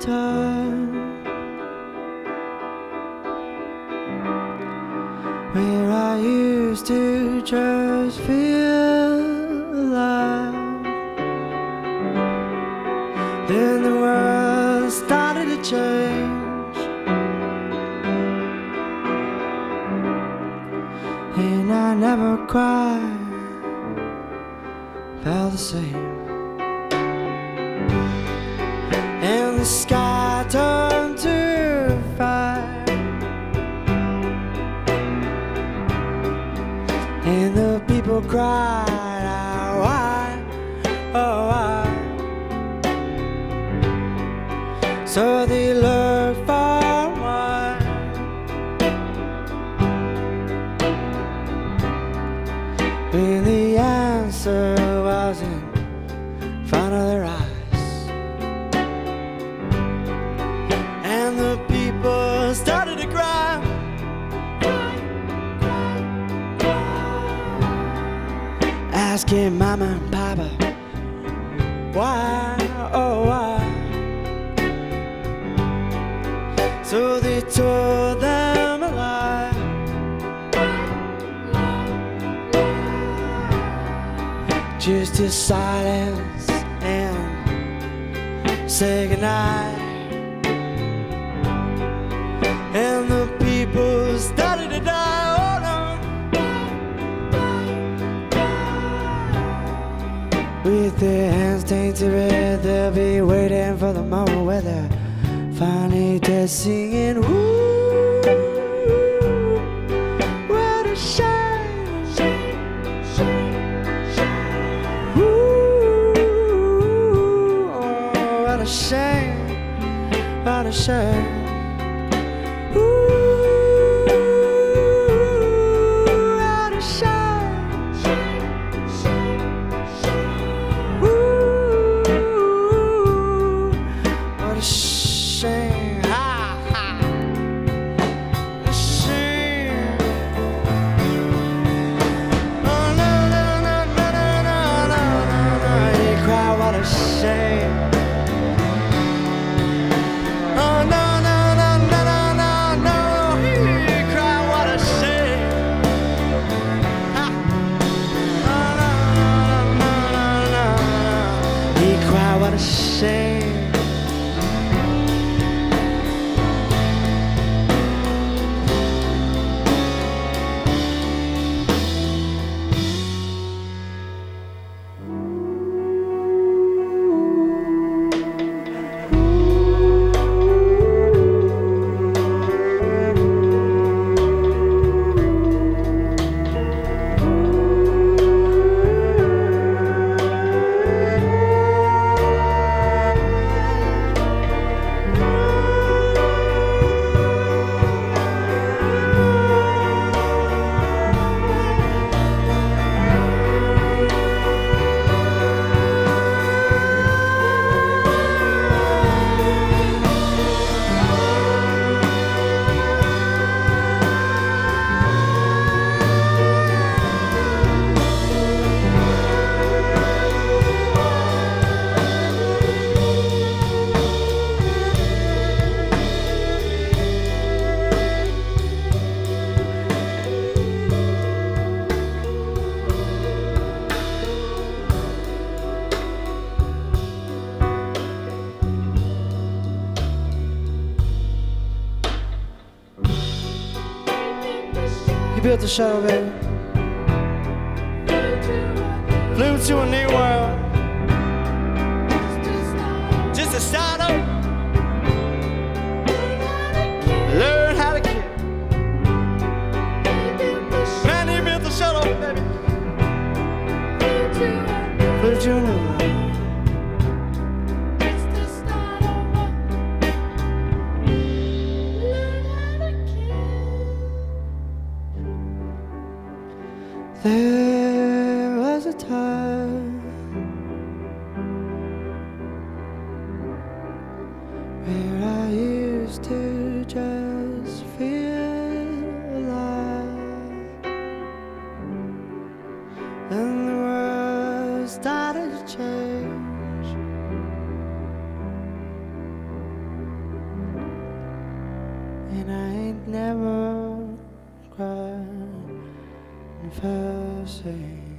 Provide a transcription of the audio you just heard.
Time where I used to just feel alive. Then the world started to change, and I never quite felt the same. And the sky turned to fire, and the people cried out, "Why, oh why?" So they looked for wine, and the answer was Asking mama and papa, why, oh why? So they told them a lie. Just a silence and say goodnight. and the people started their hands tainted red, they'll be waiting for the moment where they're finally dead singing. Ooh, what a shame. Ooh, oh, what a shame. What a shame. Built the shuttle, baby. Flew to a new world. Just a up. Learn how to kill. Man, he built the shuttle, baby. Flew to a new world. There was a time where I used to just feel alive, and the world started to change, never